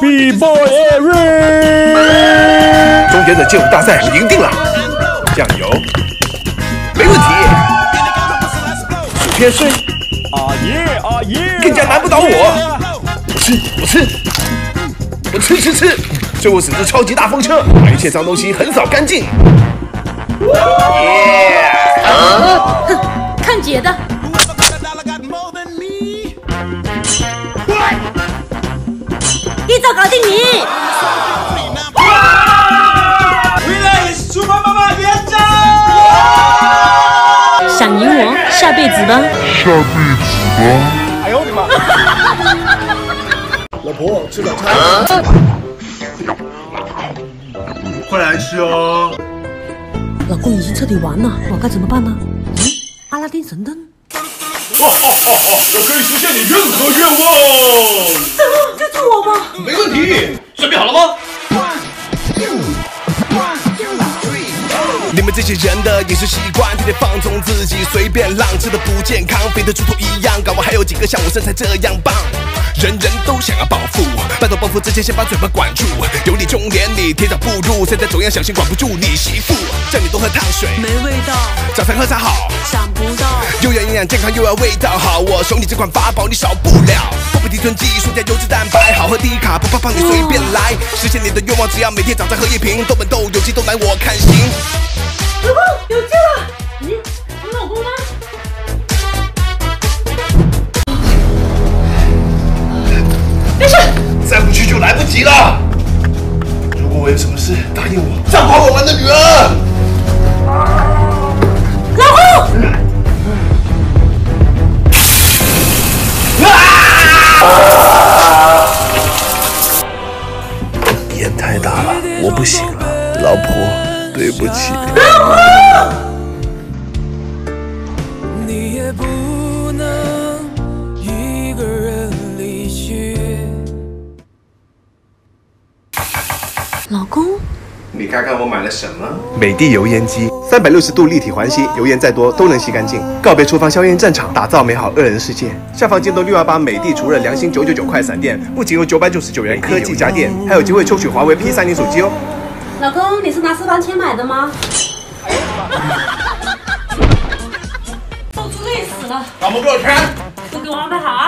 B-boy Eric，终结者街舞大赛我赢定了，酱油。没问题，薯片碎啊耶啊耶，更加难不倒我，我吃我吃。我吃吃吃，最后使出超级大风车，把一切脏东西横扫干净。耶！看姐的，一招搞定你！想赢我，下辈子吧。哎呦我的妈！老婆吃早餐，快来吃哦！老公已经彻底完了，我该怎么办呢？嗯，阿拉丁神灯，哇哈哈哈！我可以实现你任何愿望，我吗！没问题。准备好了吗？你们这些人的饮食习惯，天天放纵自己，随便浪，吃的不健康，肥的猪头一样。搞完还有几个像我身材这样棒，人人都想要暴富，拜托暴富之前先把嘴巴管住。有你中年，你提早步入，现在总要小心管不住你媳妇，叫你多喝烫水，没味道，早餐喝啥好？想不到，又要营养健康又要味道好，我送你这款法宝，你少不了。波比提纯技术加优质蛋白，好喝低卡不怕胖，你随便来，实现你的愿望，只要每天早餐喝一瓶，豆本豆有机豆奶我看行。老公有救了！咦，你老公呢？没事再不去就来不及了。如果我有什么事，答应我，葬跑我们的女儿。烟太大了，我不行了，老婆，对不起。老公，你看看我买了什么？美的油烟机，三百六十度立体环吸，油烟再多都能吸干净。告别厨房硝烟战场，打造美好二人世界。下方京东六幺八美的除热良心九九九快闪店，不仅有九百九十九元科技家电，还有机会抽取华为 P 三零手机哦。老公，你是拿私房钱买的吗？都猪累死了，老婆给我看。都给我安排好啊！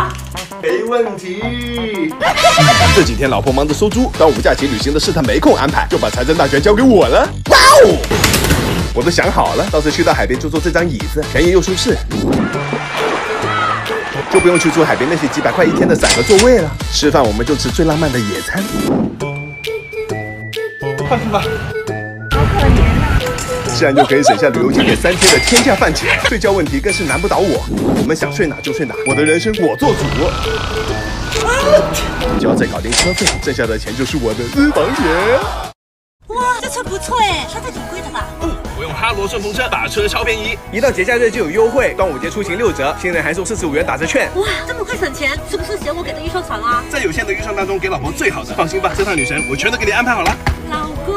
没问题。这几天老婆忙着收租，端午假期旅行的事她没空安排，就把财政大权交给我了。哇哦！我都想好了，到时去到海边就坐这张椅子，便宜又舒适，就不用去住海边那些几百块一天的散客座位了。吃饭我们就吃最浪漫的野餐。这样就可以省下旅游景点三天的天价饭钱，睡觉问题更是难不倒我。我们想睡哪就睡哪，我的人生我做主。只要再搞定车费，剩下的钱就是我的私房钱。哇，这车不错哎，车费挺贵的吧？我用哈罗顺风车打车超便宜，一到节假日就有优惠，端午节出行六折，新人还送四十五元打折券。哇，这么快省钱，是不是嫌我给的预算长啊？在有限的预算当中，给老婆最好的，放心吧，这趟旅程我全都给你安排好了。老公，